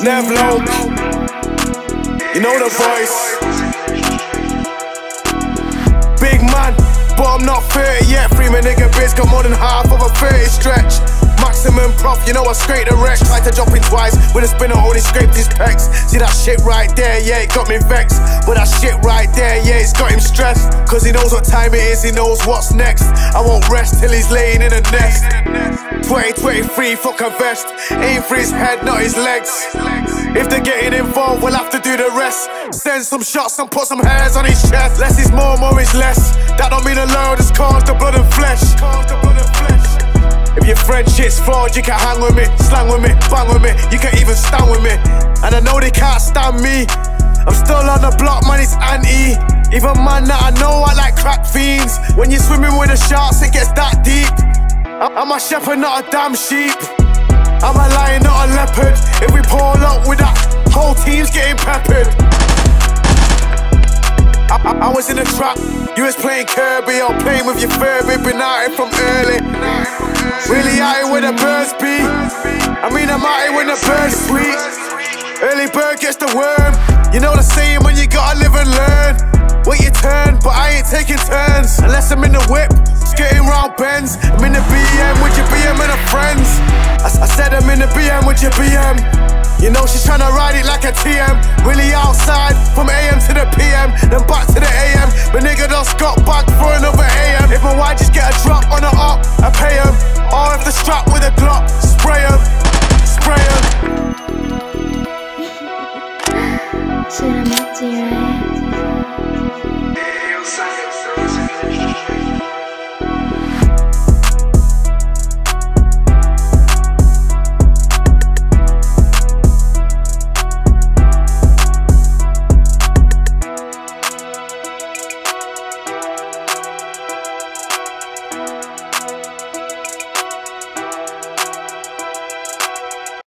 Nevlocc. You know the voice. Big man, but I'm not 30 yet. Free my nigga biz, got more than half of a 30 stretch. You know I scraped the wreck. Tried to drop in twice with a spinner, only scraped his pecs. See that shit right there, yeah, it got me vexed. But that shit right there, yeah, it's got him stressed. Cause he knows what time it is, he knows what's next. I won't rest till he's laying in a nest. 2023, fuck a vest. Aim for his head, not his legs. If they're getting involved, we'll have to do the rest. Send some shots and put some hairs on his chest. Less is more, more is less. That don't mean alone, it's caused the blood and flesh. Your friendship's flawed, you can hang with me, slang with me, bang with me, you can even stand with me. And I know they can't stand me. I'm still on the block, man, it's anti. Even man that I know I like crack fiends. When you're swimming with the sharks, it gets that deep. I'm a shepherd, not a damn sheep. I'm a lion, not a leopard. If we pull up with that, whole team's getting peppered. I, I, I was in a trap, you was playing Kirby or playing with your Furby, been out here from early. Out here where the birds be. I mean, I'm out here when the birds sweet. Early bird gets the worm. You know the saying when you gotta live and learn. Wait your turn, but I ain't taking turns unless I'm in the whip, skating round bends. I'm in the BM with your BM and her friends. I, I said I'm in the BM with your BM. You know she's tryna ride it like a TM. Really outside the strap with a Glock, spray him, spray.